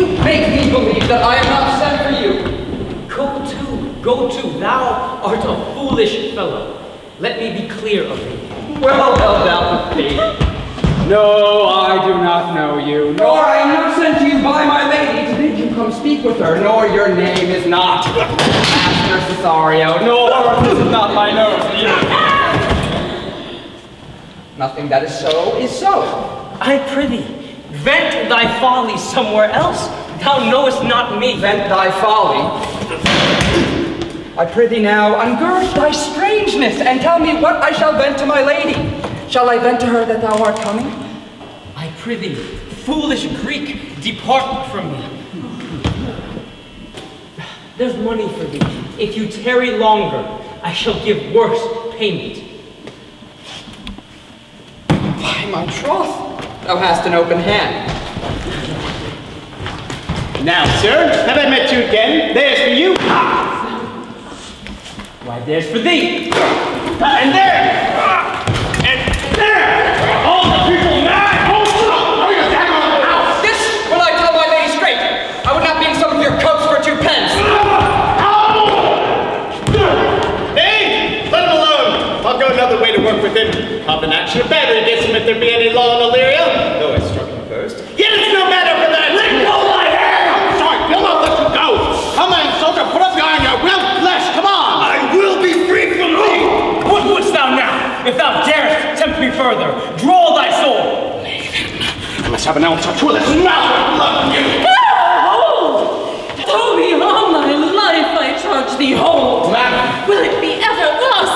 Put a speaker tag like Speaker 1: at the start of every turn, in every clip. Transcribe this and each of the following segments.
Speaker 1: you make me believe that I am not sent for you?
Speaker 2: Go to, go to. Thou art a foolish fellow. Let me be clear of thee.
Speaker 1: Well held out with thee. No, I do not know you, nor I am not sent to you by my lady to bid you come speak with her, nor your name is not Master Cesario, nor this is not my nose Nothing that is so is so.
Speaker 2: I prithee, vent thy folly somewhere else. Thou knowest not me.
Speaker 1: Vent thy folly. I prithee now, ungird thy strangeness, and tell me what I shall vent to my lady. Shall I vent to her that thou art coming?
Speaker 2: I prithee, foolish Greek, depart from me. There's money for thee. If you tarry longer, I shall give worse payment.
Speaker 1: By my troth, thou hast an open hand.
Speaker 3: Now, sir, have I met you again? There's for you.
Speaker 2: Why, there's for thee.
Speaker 3: Ah, and there. And there. All the people mad. Hold up. Bring us down on the house.
Speaker 1: This will I tell my lady straight. I would not be in some of your coats for two pence.
Speaker 3: Hey, let him alone. I'll go another way to work with him. Pop an action of battery against him if there be any law in Illyria. Though I struck him first. Yet it's no matter for that. Let go my hand. Sorry, Bill, I'll let you go. Come on, soldier, put up behind your will flesh. Come on. I will be free from thee. Oh.
Speaker 2: What wouldst thou now? If thou darest tempt me further, draw thy sword.
Speaker 3: I must have an ounce or two of this mouth blood from you.
Speaker 4: Hold! Though beyond thy life I charge thee hold.
Speaker 1: Madam.
Speaker 4: Will it be ever thus,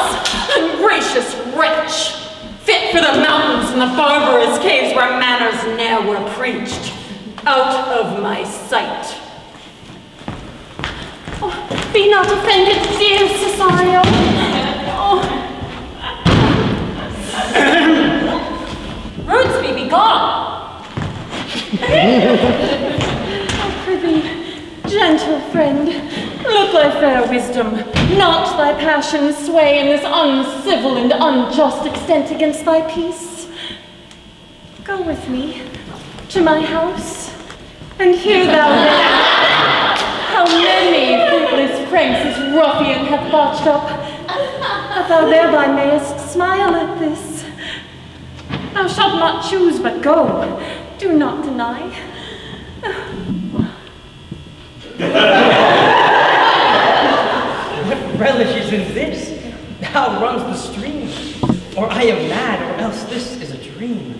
Speaker 4: ungracious wretch? Fit for the mountains and the where manners ne'er were preached. Out of my sight. Oh, be not offended, dear Cesario. Oh. Rudesby, be gone. I prithee, gentle friend, look thy fair wisdom, not thy passion sway in this uncivil and unjust extent against thy peace. With me to my house, and hear thou there how many fruitless pranks this ruffian hath botched up, that thou thereby mayest smile at this. Thou shalt not choose but go, do not deny.
Speaker 2: What relish is in this? How runs the stream? Or I am mad, or else this is a dream.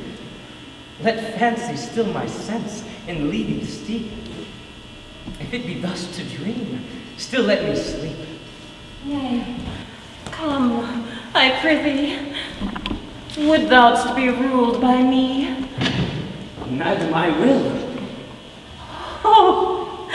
Speaker 2: Let fancy still my sense in leading steep. If it be thus to dream, still let me sleep.
Speaker 4: Nay, come, I prithee. Would thou'st be ruled by me?
Speaker 2: Neither my will.
Speaker 4: Oh,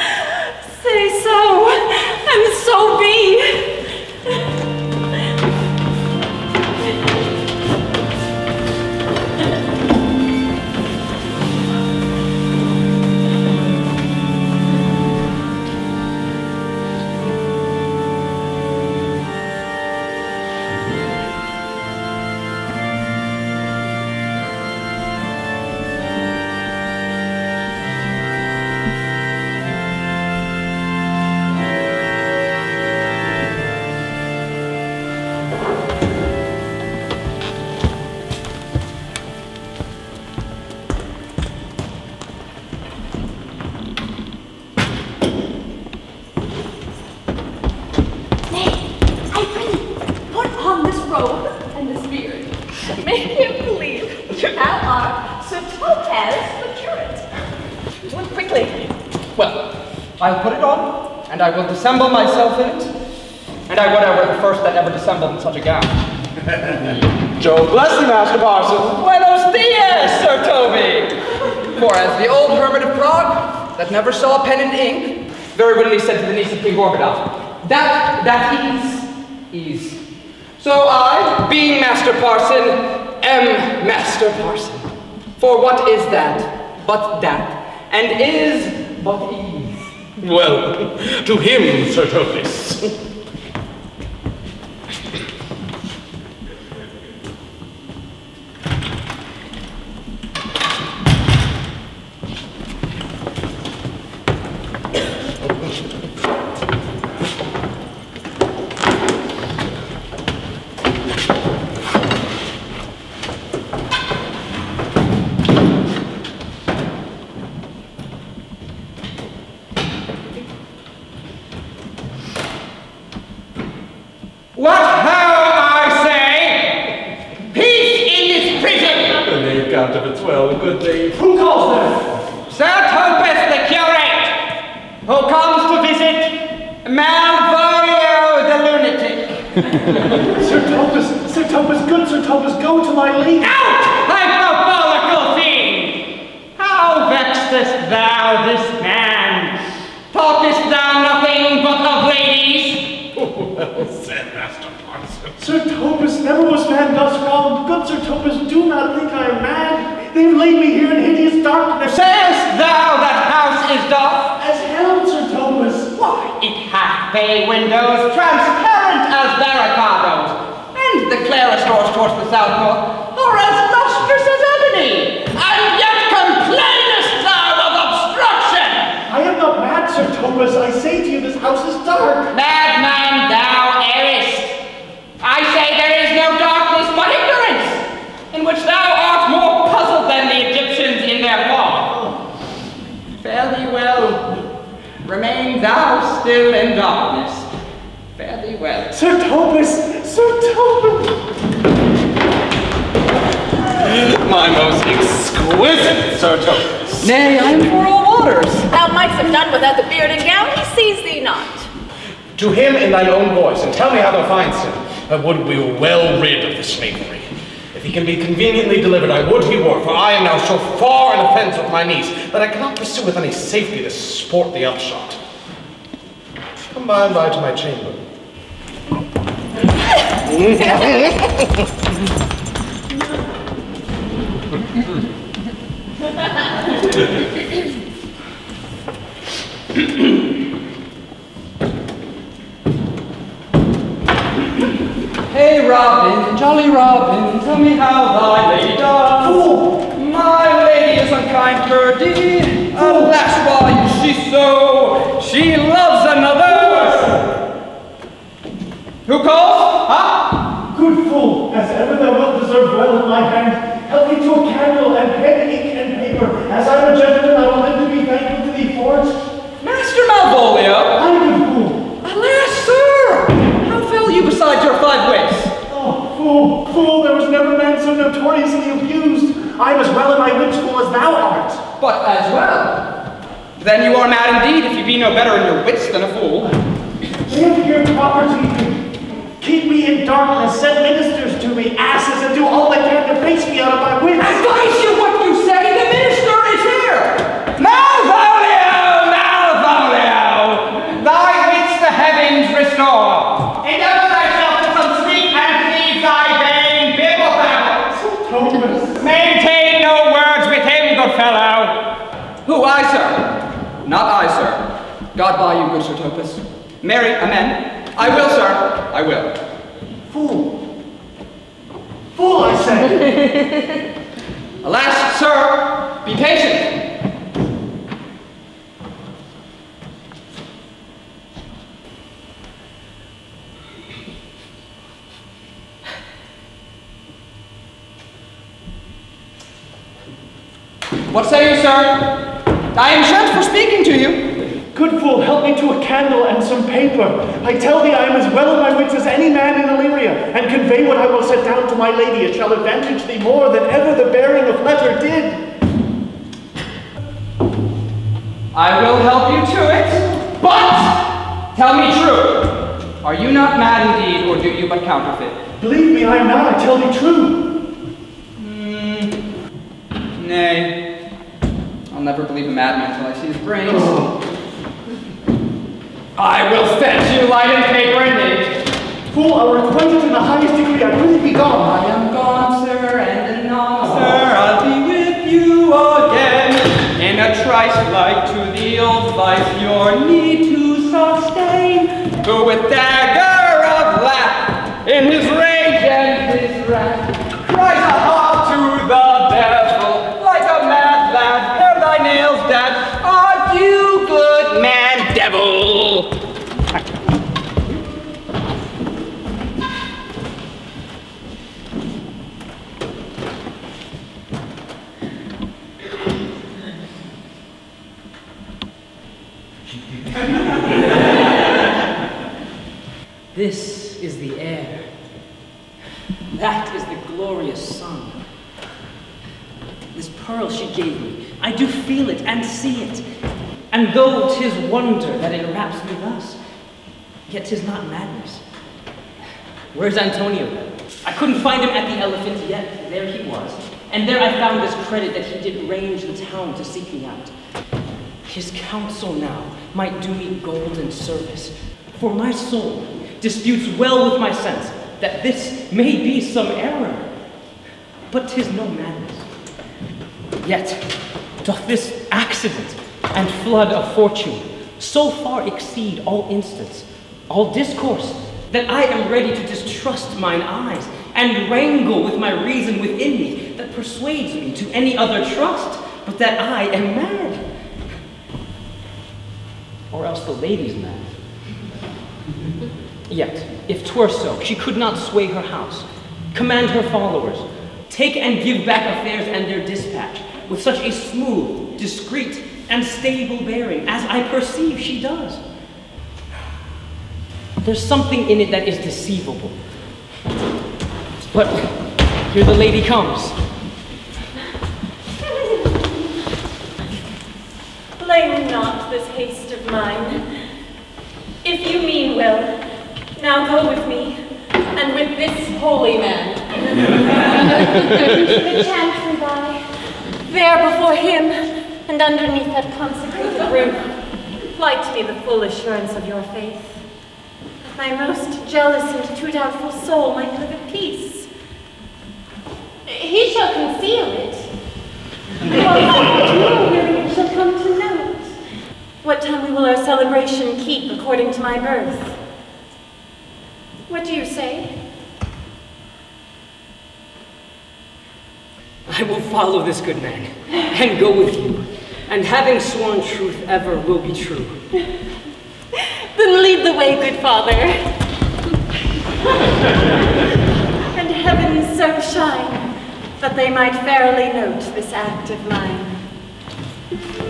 Speaker 1: dissemble myself in it. And I would I were the first that ever dissembled in such a gown.
Speaker 3: Jove, bless you, Master Parson.
Speaker 1: Buenos dias, Sir Toby! For as the old hermit of Prague, that never saw pen and ink, very wittily said to the niece of King Gorboduc, that, that is, is. So I, being Master Parson, am Master Parson. For what is that, but that, and is, but is.
Speaker 5: Well, to him, Sir Topas. well, good day.
Speaker 2: Who calls there?
Speaker 1: Sir Topas the curate, who comes to visit Malvolio the lunatic.
Speaker 6: Sir Topas, Sir Topas, good Sir Topas, go to my lady.
Speaker 1: Out, hyperbolical fiend! How vexest thou this man? Talkest thou nothing but of ladies?
Speaker 5: Well said, Master Parson.
Speaker 6: Sir Topas, never was man thus wronged. Good Sir Topas, do not think I am mad. They have laid me here in hideous darkness.
Speaker 1: Sayest thou that house is dark?
Speaker 6: As hell, Sir Topas.
Speaker 1: Why, it hath bay windows transparent as barricadoes, and the clerestories towards the south north are as lustrous as ebony, and yet complainest thou of obstruction!
Speaker 6: I am not mad, Sir Topas. I say to you, this house is dark.
Speaker 1: Madman, thou errest! I say there is no darkness but ignorance, in which thou art more puzzled than the Egyptians in their fog. Fare thee well. Remain thou still in darkness. Fare well.
Speaker 6: Sir Topas, Sir Topas.
Speaker 5: My most exquisite Sir Topas.
Speaker 1: Nay, I am for all waters.
Speaker 7: Thou mightst have done without the beard and gown, he sees thee not.
Speaker 5: To him in thine own voice, and tell me how thou findest him. I would we were well rid of this knavery. If he can be conveniently delivered, I would he were, for I am now so far in offence with my niece that I cannot pursue with any safety this sport the upshot. Come by and by to my chamber.
Speaker 1: Hey Robin, jolly Robin, tell me how thy lady does. My lady is unkind to. Alas, why is she so? She loves another. Who calls? Huh?
Speaker 6: Good fool, as ever thou wilt deserve well in my hand, help me to a candle and pen, ink, and paper. As I'm a gentleman, I will live to be thankful to thee for it.
Speaker 1: Master Malvolio.
Speaker 6: I good fool.
Speaker 1: Alas, sir! How fell you beside your five wits?
Speaker 6: Oh, fool, fool, there was never man so notoriously abused. I am as well in my wits, fool, as thou art.
Speaker 1: But as well. Then you are mad indeed if you be no better in your wits than a fool.
Speaker 6: Live your property. Keep me in darkness, to me, asses, and do all they can to face me out of my wits.
Speaker 1: Advise you what you say, the minister is here! Malvolio, Malvolio! Thy wits the heavens restore! Endeavor thyself to some sleep and leave thy vain bibble babble!
Speaker 6: Topas.
Speaker 1: Maintain no words with him, good fellow! Who, I, sir? Not I, sir. God buy you, good Sir Topas. Marry, amen. I will, sir. I will.
Speaker 6: Fool.
Speaker 1: Alas, sir, be patient. What say you, sir? I am sent for speaking to you.
Speaker 6: Good fool, help me to a candle and some paper. I tell thee I am as well in my wits as any man in Illyria, and convey what I will set down to my lady. It shall advantage thee more than ever the bearing of letter did.
Speaker 1: I will help you to it, but tell me true. Are you not mad indeed, or do you but counterfeit?
Speaker 6: Believe me, I am not. I tell thee true. Hmm.
Speaker 1: Nay, I'll never believe a madman till I see his brains. Oh. I will fetch you light and paper and ink.
Speaker 6: Fool, I will it in the highest degree. I really be gone.
Speaker 1: I am gone, sir, and anon, sir, I'll be with you again. In a trice like to the old vice, your need to sustain. Who with dagger of laugh, in his rage and his wrath, cries a
Speaker 2: yet 'tis not madness. Where's Antonio? I couldn't find him at the elephant yet. There he was. And there I found this credit that he did range the town to seek me out. His counsel now might do me golden service, for my soul disputes well with my sense that this may be some error, but 'tis no madness. Yet doth this accident and flood of fortune so far exceed all instance, all discourse, that I am ready to distrust mine eyes and wrangle with my reason within me that persuades me to any other trust, but that I am mad. Or else the lady's mad. Yet, if twere so, she could not sway her house, command her followers, take and give back affairs and their dispatch, with such a smooth, discreet, and stable bearing as I perceive she does. There's something in it that is deceivable. But here the lady comes.
Speaker 4: Blame not this haste of mine. If you mean well, now go with me, and with this holy man. the chantry by, there before him, and underneath that consecrated roof, plight me the full assurance of your faith, that my most jealous and too doubtful soul might live at peace. He shall conceal it, it shall come to note. What time we will our celebration keep according to my birth? What do you say?
Speaker 2: I will follow this good man and go with you, and having sworn truth ever will be true.
Speaker 4: Lead the way, good father. and heaven so shine that they might fairly note this act of mine.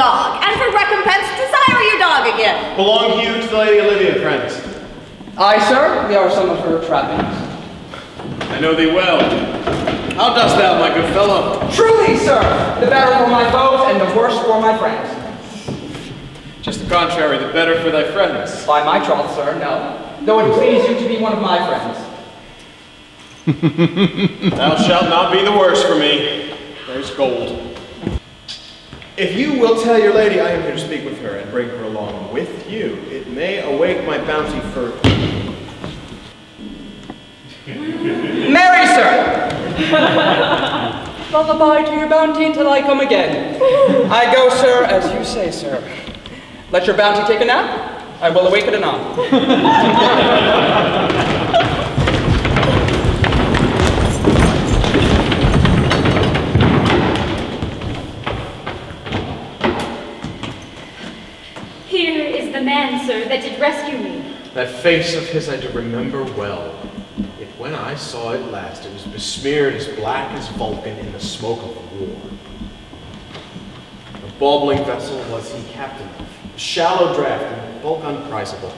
Speaker 7: Dog, and for recompense, desire your dog again.
Speaker 3: Belong you to the Lady Olivia, friends.
Speaker 1: Aye, sir, We are some of her trappings.
Speaker 3: I know thee well. How dost thou, my good fellow?
Speaker 1: Truly, sir, the better for my foes and the worse for my friends.
Speaker 3: Just the contrary, the better for thy friends.
Speaker 1: By my troth, sir, no. Though it please you to be one of my friends.
Speaker 3: Thou shalt not be the worse for me. There's gold. If you will tell your lady I am here to speak with her and bring her along with you, it may awake my bounty for.
Speaker 1: Marry, sir! Lullaby to your bounty until I come again. I go, sir, as you say, sir. Let your bounty take a nap. I will awake it anon.
Speaker 8: man, sir, that did rescue me.
Speaker 5: That face of his I do remember well. Yet when I saw it last, it was besmeared as black as Vulcan in the smoke of the war. A babbling vessel was he captain of, a shallow draft and bulk unprizable,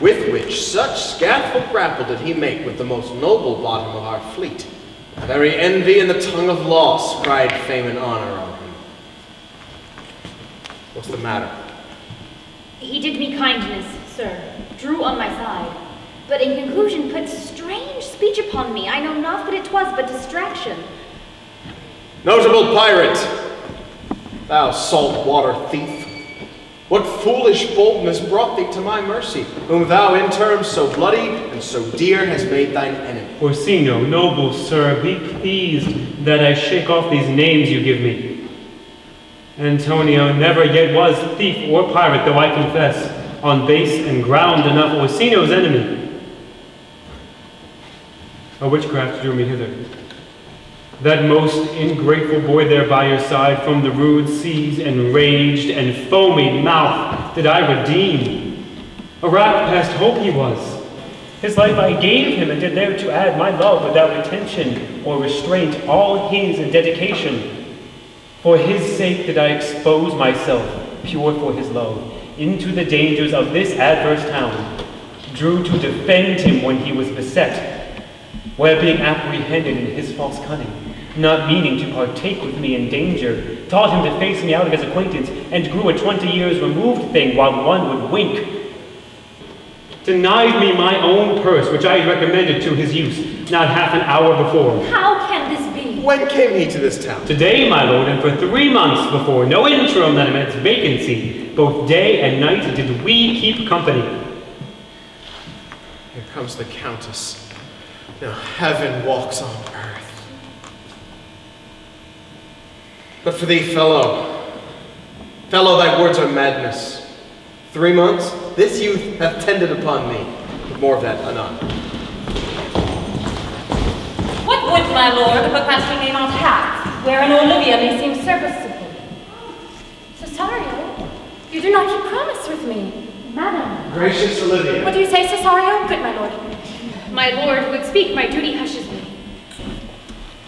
Speaker 5: with which such scathful grapple did he make with the most noble bottom of our fleet. Very envy and the tongue of loss cried fame and honor on him. What's the matter?
Speaker 8: He did me kindness, sir, drew on my side, but in conclusion put strange speech upon me. I know not what it was but distraction.
Speaker 5: Notable pirate, thou salt water thief, what foolish boldness brought thee to my mercy, whom thou in terms so bloody and so dear has made thine enemy?
Speaker 9: Orsino, noble sir, be pleased that I shake off these names you give me. Antonio never yet was thief or pirate, though I confess, on base and ground enough Orsino's enemy. A witchcraft drew me hither. That most ingrateful boy there by your side, from the rude seas, enraged and foaming mouth, did I redeem. A rack past hope he was.
Speaker 10: His life I gave him and did there to add my love without retention or restraint, all his in dedication. For his sake did I expose myself, pure for his love, into the dangers of this adverse town, drew to defend him when he was beset, where being apprehended in his false cunning, not meaning to partake with me in danger, taught him to face me out of his acquaintance, and grew a twenty years removed thing while one would wink.
Speaker 9: Denied me my own purse, which I had recommended to his use, not half an hour before.
Speaker 8: How can this?
Speaker 3: When came he to this town?
Speaker 9: Today, my lord, and for three months before, no interim that amidst vacancy, both day and night did we keep company.
Speaker 3: Here comes the Countess. Now heaven walks on earth. But for thee, fellow, fellow, thy words are madness. Three months, this youth hath tended upon me. But more of that anon.
Speaker 4: Would my lord but that he may not have, wherein Olivia may seem serviceable? Cesario, you do not keep promise with me.
Speaker 8: Madam,
Speaker 3: Gracious Olivia.
Speaker 4: What do you say, Cesario? Good, my lord.
Speaker 8: my lord would speak, my duty hushes me.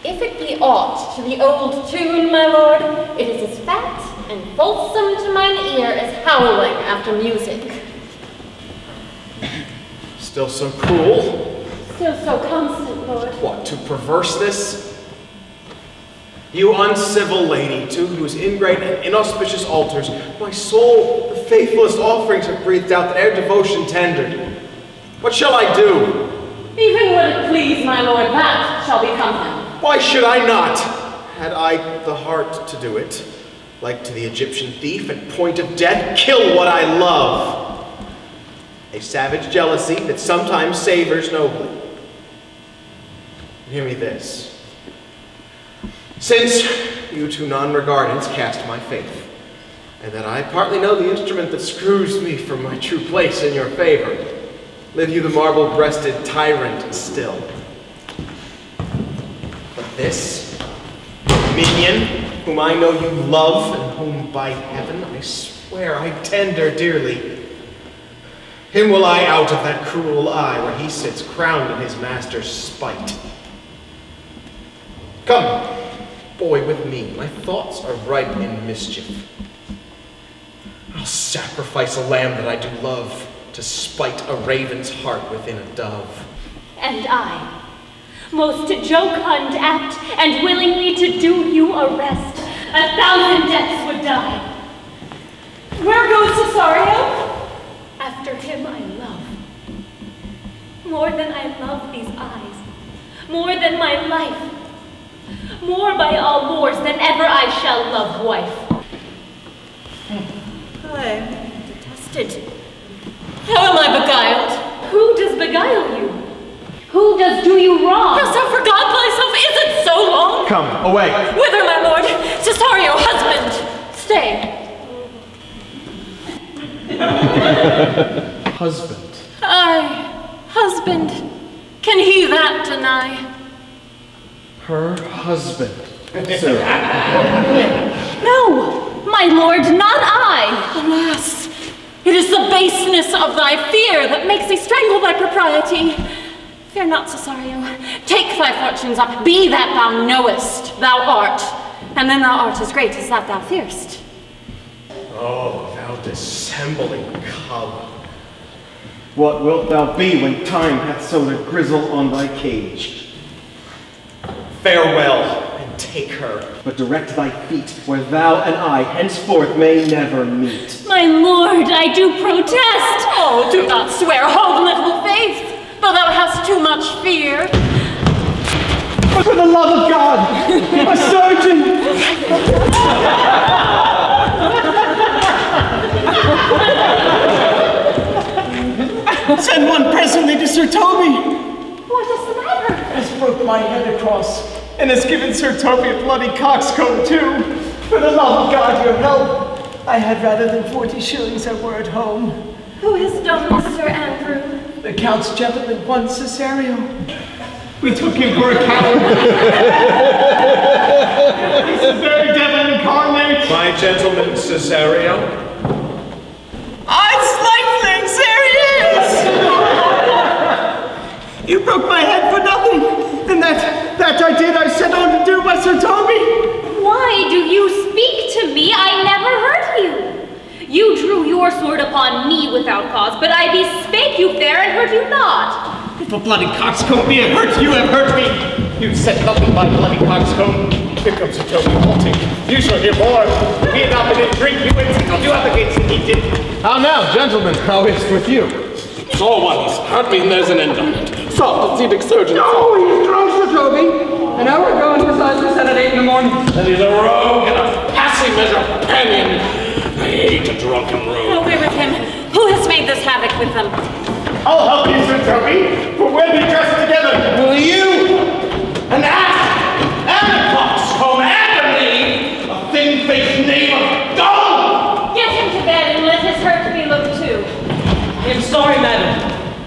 Speaker 4: If it be aught to the old tune, my lord, it is as fat and fulsome to mine ear as howling after music.
Speaker 3: Still so cruel.
Speaker 4: Still so constant, lord.
Speaker 3: What, to perverseness? You uncivil lady, to whose ingrate and inauspicious altars my soul the faithless offerings have breathed out that ere devotion tendered. What shall I do?
Speaker 4: Even would it please, my lord, that shall become him.
Speaker 3: Why should I not? Had I the heart to do it, like to the Egyptian thief at point of death, kill what I love. A savage jealousy that sometimes savors nobly. Hear me this. Since you two non-regardants cast my faith, and that I partly know the instrument that screws me from my true place in your favor, live you the marble-breasted tyrant still. But this minion, whom I know you love, and whom by heaven I swear I tender dearly, him will I out of that cruel eye where he sits crowned in his master's spite. Come, boy, with me. My thoughts are ripe in mischief. I'll sacrifice a lamb that I do love to spite a raven's heart within a dove.
Speaker 8: And I, most jocund, apt, and willingly to do you arrest, a thousand deaths would die.
Speaker 4: Where goes Cesario?
Speaker 8: After him I love. More than I love these eyes, more than my life, more by all wars than ever I shall love wife.
Speaker 4: I detested. How am I beguiled?
Speaker 8: Who does beguile you? Who does do you wrong?
Speaker 4: Hast thou forgot thyself? Is it so long?
Speaker 3: Come, away.
Speaker 4: Whither, my lord? Cesario, husband! Stay.
Speaker 3: Husband.
Speaker 4: I, husband. Can he that deny?
Speaker 3: Her husband. Sir.
Speaker 4: No, my lord, not I. Alas, it is the baseness of thy fear that makes thee strangle thy propriety. Fear not, Cesario. Take thy fortunes up. Be that thou knowest thou art, and then thou art as great as that thou fearst.
Speaker 3: Oh, thou dissembling cub.
Speaker 11: What wilt thou be when time hath sowed a grizzle on thy cage?
Speaker 3: Farewell, and take her.
Speaker 11: But direct thy feet where thou and I henceforth may never meet.
Speaker 4: My lord, I do protest. Oh, do not swear. Hold little faith, though thou hast too much fear.
Speaker 11: But for the love of God, a surgeon!
Speaker 6: Send one presently to Sir Toby.
Speaker 4: What is the matter?
Speaker 6: Has broke my head across, and has given Sir Toby a bloody coxcomb too. For the love of God, your help. I had rather than forty shillings I were at home.
Speaker 4: Who has done this, Sir Andrew?
Speaker 6: The Count's gentleman, one Cesario.
Speaker 3: We took him for a coward. He's the very devil incarnate.
Speaker 5: My gentleman, Cesario.
Speaker 3: It's Lightning, there he is! you broke my head for nothing. And that, that I did, I set on to do by Sir Toby.
Speaker 8: Why do you speak to me? I never hurt you. You drew your sword upon me without cause, but I bespake you fair and hurt you not.
Speaker 3: If a bloody coxcomb be a hurt, you have hurt me. You said nothing, my bloody coxcomb. Here comes Sir Toby halting. You shall hear more. He had not been in drink, you had tickled you out the gates, and he did.
Speaker 5: How now, gentlemen? How is it with you? So what? He's hurt me and there's an end of it. Stop, the surgeon.
Speaker 1: No, he's drunk, Sir Toby. And now we're going to besides the set at 8 in the morning.
Speaker 5: Then he's a rogue and a passive as a companion. I hate a drunken rogue.
Speaker 4: Away with him. Who has made this havoc with them?
Speaker 3: I'll help you, Sir Toby, for we'll be dressed together.
Speaker 5: Will you? An ass and a coxcomb and a knave, a thin-faced knave of dung!
Speaker 4: Get him to bed and let his hurt be looked to.
Speaker 2: I am sorry, madam.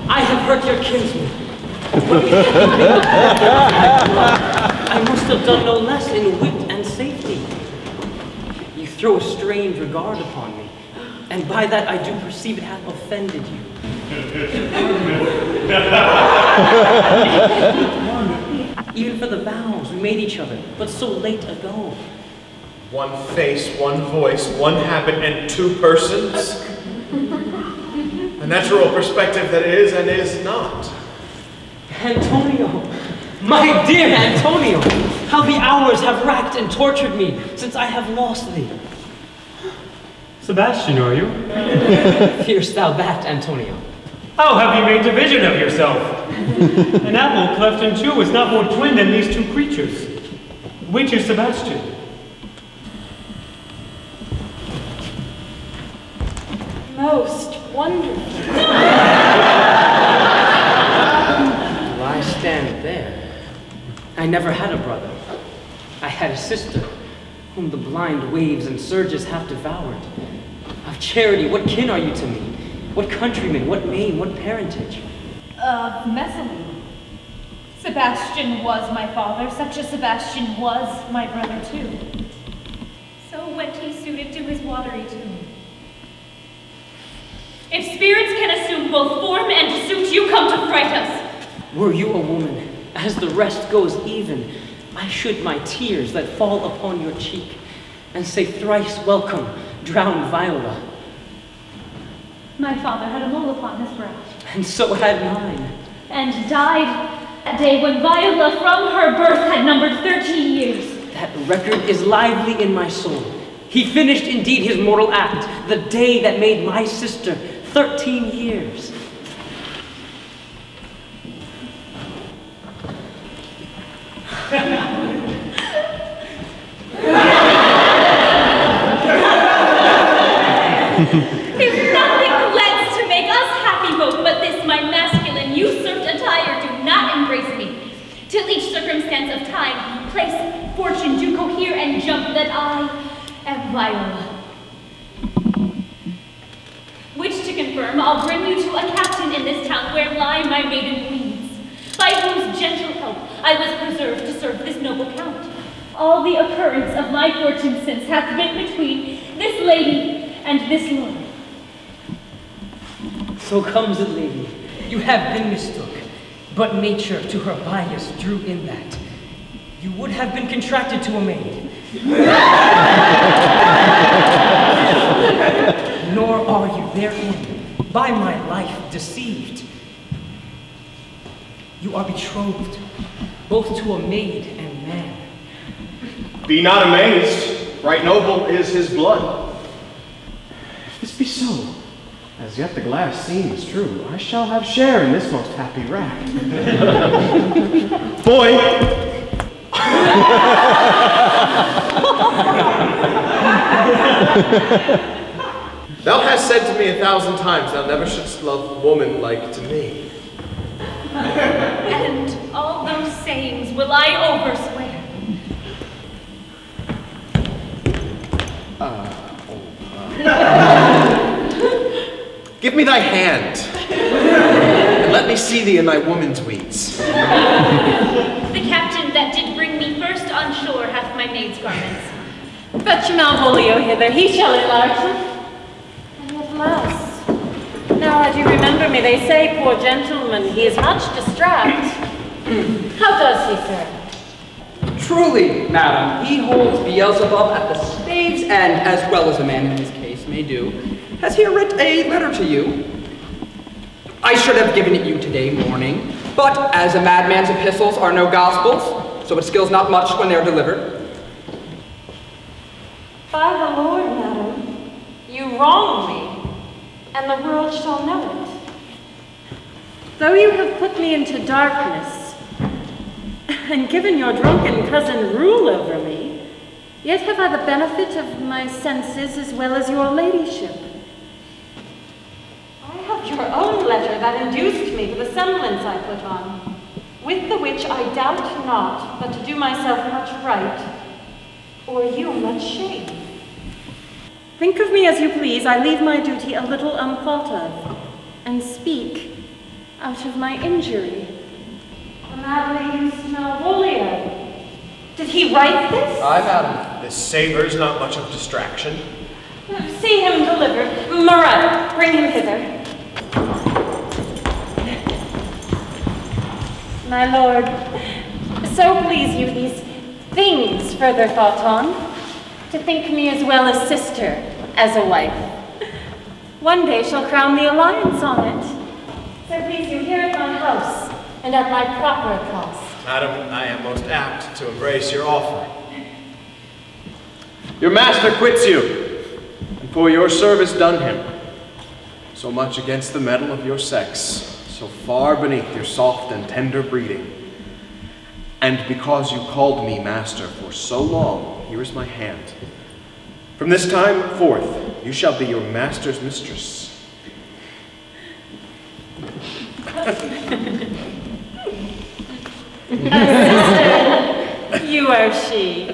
Speaker 2: I have hurt your kinsman. I must have done no less in wit and safety. You throw a strange regard upon me, and by that I do perceive it hath offended you. Even for the vows we made each other, but so late ago.
Speaker 5: One face, one voice, one habit, and two persons? A natural perspective that is and is not.
Speaker 2: Antonio, my dear Antonio, how the hours have racked and tortured me since I have lost thee.
Speaker 9: Sebastian, are you?
Speaker 2: Fearst thou that, Antonio?
Speaker 9: How have you made division of yourself? An apple cleft in two is not more twin than these two creatures. Which is Sebastian?
Speaker 4: Most wonderful.
Speaker 2: Why stand there? I never had a brother. I had a sister, whom the blind waves and surges have devoured. Of charity, what kin are you to me? What countryman, what name, what parentage?
Speaker 8: Of Messaline. Sebastian was my father, such as Sebastian was my brother too. So went he suited to his watery tomb. If spirits can assume both form and suit, you come to fright us.
Speaker 2: Were you a woman, as the rest goes even, I should my tears that fall upon your cheek, and say thrice welcome, drowned Viola,
Speaker 8: My father had a mole upon his brow,
Speaker 2: and so had mine.
Speaker 8: and died that day when Viola from her birth had numbered thirteen years.
Speaker 2: That record is lively in my soul. He finished indeed his mortal act, the day that made my sister thirteen years.
Speaker 8: If nothing lends to make us happy both, but this my masculine usurped attire do not embrace me, till each circumstance of time, place, fortune do cohere and jump that I am Viola. Which to confirm, I'll bring you to a captain in this town where lie my maiden queens, by whose gentle help I was preserved to serve this noble count. All the occurrence of my fortune since hath been between this lady and this lord.
Speaker 2: So comes it, lady. You have been mistook, but nature to her bias drew in that. You would have been contracted to a maid. Nor are you therein, by my life, deceived. You are betrothed, both to a maid and man.
Speaker 11: Be not amazed, right noble is his blood. If this be so, as yet the glass seems true, I shall have share in this most happy rack. Boy!
Speaker 5: Thou hast said to me a thousand times, thou never shouldst love woman like to me.
Speaker 8: And all those sayings will I overswear.
Speaker 5: Give me thy hand, and let
Speaker 11: let me see thee in thy woman's weeds.
Speaker 8: The captain that did bring me first on shore hath my maid's garments.
Speaker 4: Fetch Malvolio hither, he shall enlarge them. And at last, now I do remember me, they say, poor gentleman, he is much distraught. How does he, sir?
Speaker 1: Truly, madam, he holds Beelzebub at the stave's end as well as a man in his case may do. Has he writ a letter to you? I should have given it you today morning, but as a madman's epistles are no gospels, so it skills not much when they are delivered.
Speaker 4: By the Lord, madam, you wrong me, and the world shall know it. Though you have put me into darkness, and given your drunken cousin rule over me, yet have I the benefit of my senses as well as your ladyship. I have your own letter that induced me to the semblance I put on, with the which I doubt not but to do myself much right, or you much shame. Think of me as you please, I leave my duty a little unthought of, and speak out of my injury. The mad lady's Malvolio. Did he write this?
Speaker 1: Aye, madam.
Speaker 11: This savor's not much of distraction.
Speaker 4: See him delivered. Marat, bring him hither. My lord, so please you these things further thought on, to think me as well a sister as a wife. One day shall crown the alliance on it. So please you here at my house, and at my proper cost.
Speaker 11: Madam, I am most apt to embrace your offer. Your master quits you, and for your service done him. So much against the metal of your sex, so far beneath your soft and tender breeding. And because you called me master for so long, here is my hand. From this time forth, you shall be your master's mistress.
Speaker 4: You are she.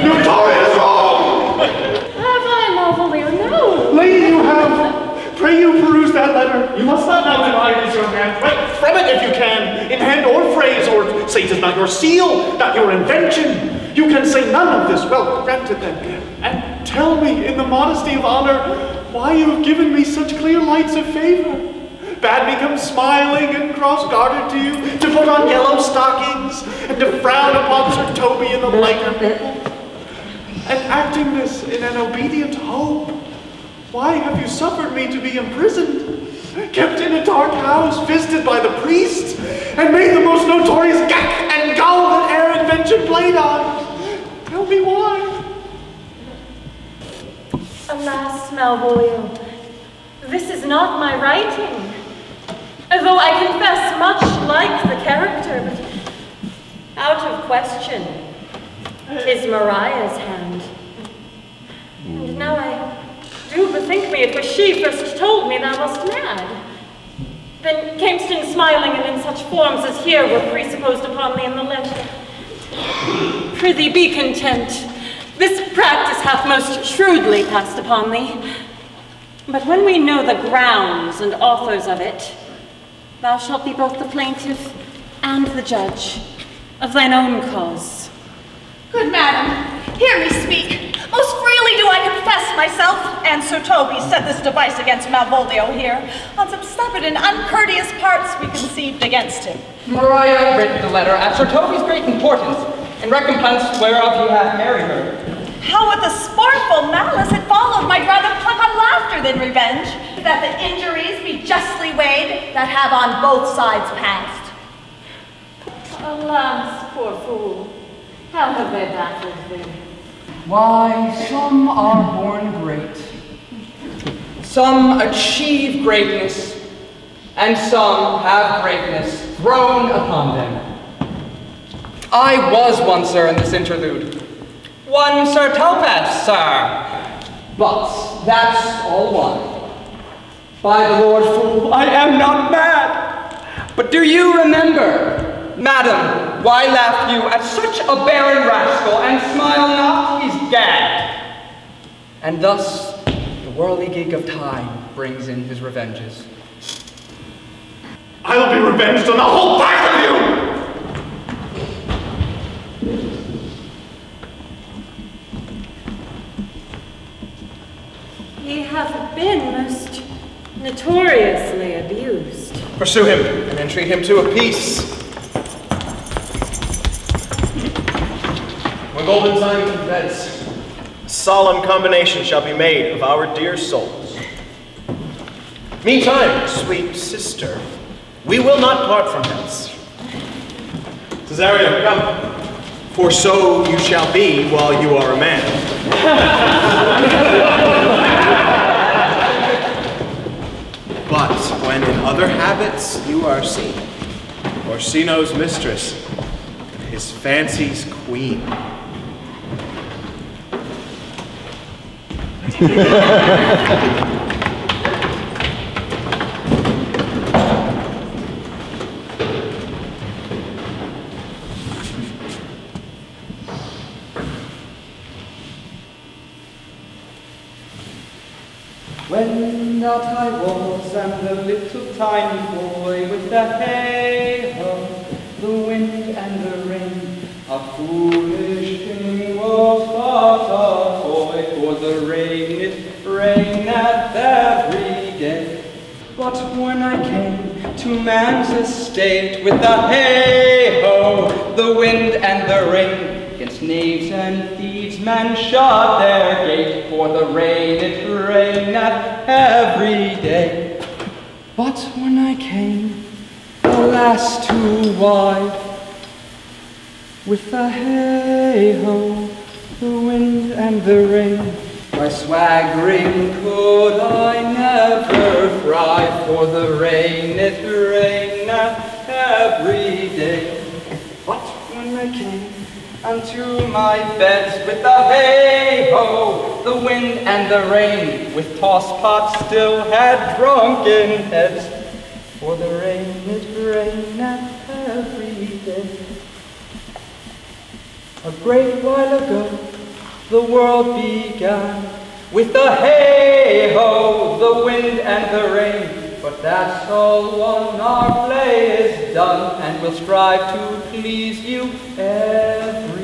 Speaker 6: Notorious wrong!
Speaker 4: Have I, Malvolio? No.
Speaker 6: Lady, you have. Pray you peruse that letter. You must not now deny this young man. Write from it if you can, in hand or phrase, or say it is not your seal, not your invention. You can say none of this. Well, granted then. And tell me, in the modesty of honor, why you have given me such clear lights of favor. Bade me come smiling and cross-gartered to you, to put on yellow stockings, and to frown upon Sir Toby in the light and acting this in an obedient hope. Why have you suffered me to be imprisoned, kept in a dark house, visited by the priest, and made the most notorious gack and gull that e'er invention played on? Tell me why.
Speaker 4: Alas, Malvolio, this is not my writing. Though I confess much like the character, but out of question, 'tis Maria's hand. And now I do bethink me it was she first told me thou wast mad. Then camest in smiling and in such forms as here were presupposed upon thee in the letter. Prithee be content. This practice hath most shrewdly passed upon thee. But when we know the grounds and authors of it, thou shalt be both the plaintiff and the judge of thine own cause.
Speaker 7: Good madam, hear me speak. Most freely do I confess myself and Sir Toby set this device against Malvolio here, on some stubborn and uncourteous parts we conceived against him.
Speaker 1: Maria writ the letter at Sir Toby's great importance, in recompense whereof he hath married her.
Speaker 7: How with a scornful malice it followed might rather pluck on laughter than revenge, that the injuries be justly weighed that have on both sides passed.
Speaker 4: Alas, poor fool, how have they baffled thee?
Speaker 1: Why, some are born great. Some achieve greatness, and some have greatness thrown upon them. I was one, sir, in this interlude. One Sir Topaz, sir. But that's all one. By the Lord, fool, I am not mad. But do you remember, madam, why laugh you at such a barren rascal and smile not? He's gagged. And thus, the whirligig of time brings in his revenges.
Speaker 6: I'll be revenged on the whole pack of you!
Speaker 4: He hath been most notoriously abused.
Speaker 5: Pursue him and entreat him to a peace. Golden sign convents,
Speaker 11: Solemn combination shall be made of our dear souls.
Speaker 5: meantime,
Speaker 11: Sweet sister, we will not part from hence.
Speaker 5: Cesario, come.
Speaker 11: For so you shall be while you are a man. but when in other habits you are seen, Orsino's mistress, his fancy's queen.
Speaker 1: When that I was and the little tiny boy with the hay-ho, the wind and the rain, a foolish thing was a toy, for the rain it raineth every day. But when I came to man's estate with the hay-ho, the wind and the rain, against knaves and thieves men shut their gate, for the rain it raineth every day. But when I came, alas too wide, with the hay-ho, wind and the rain, My swaggering could I never thrive, for the rain it raineth every day. But when I came unto my beds with the hay-ho, the wind and the rain, with toss pots still had drunken heads, for the rain it raineth every day. A great while ago, the world began with the hey-ho, the wind and the rain. But that's all one, our play is done, and we'll strive to please you every